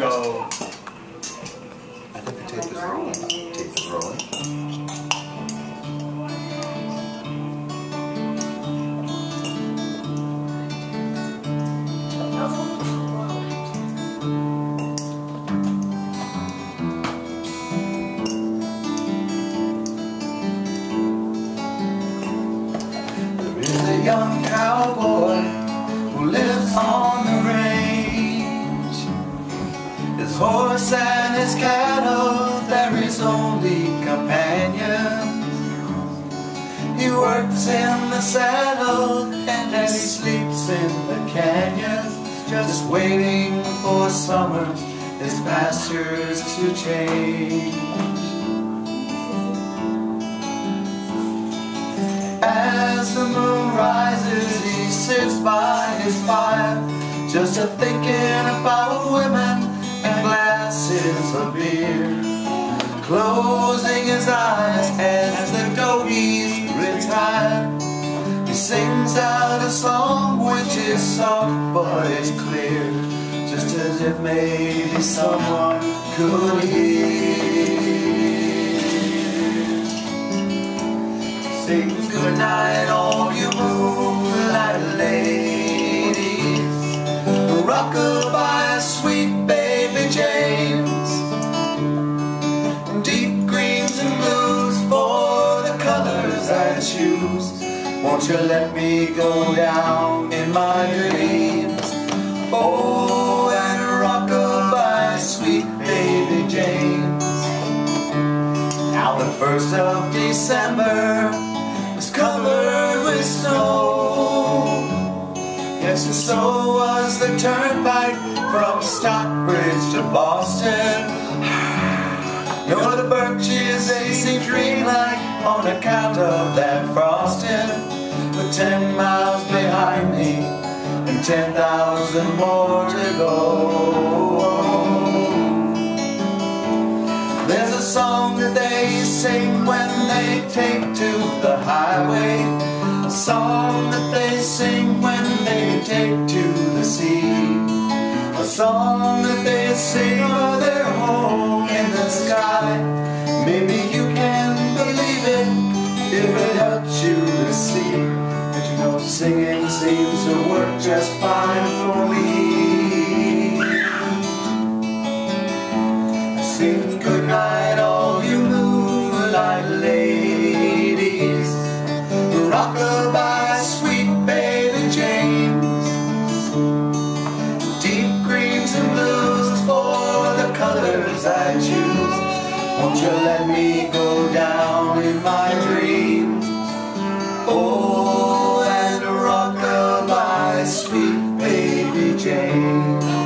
go. I think the tape is rolling. Tape is rolling. There is a young cowboy who lives on horse and his cattle, they're his only companions. He works in the saddle and then he sleeps in the canyons, just waiting for summer, his pastures to change. As the moon rises, he sits by his fire, just a thinking about women glasses of beer. Closing his eyes as the dogies retire, he sings out a song which is soft but it's clear, just as if maybe someone could hear. Sing goodnight, all you moonlight ladies. Rockabye, Won't you let me go down in my dreams? Oh, and rock rockabye, sweet baby James. Now the first of December was covered with snow. Yes, and so was the turnpike from Stockbridge to Boston. No, the Berkshires seem dreamlike on account of that frosting. Ten miles behind me and ten thousand more to go. There's a song that they sing when they take to the highway. A song that they sing when they take to the sea. A song that they sing for their home in the sky. Maybe you can believe it if it helps you to see. Singing seems to work just fine for me. Sing goodnight, all you moonlight ladies. Rockabye, sweet baby James. Deep greens and blues for the colors I choose. Won't you let me go down Baby James.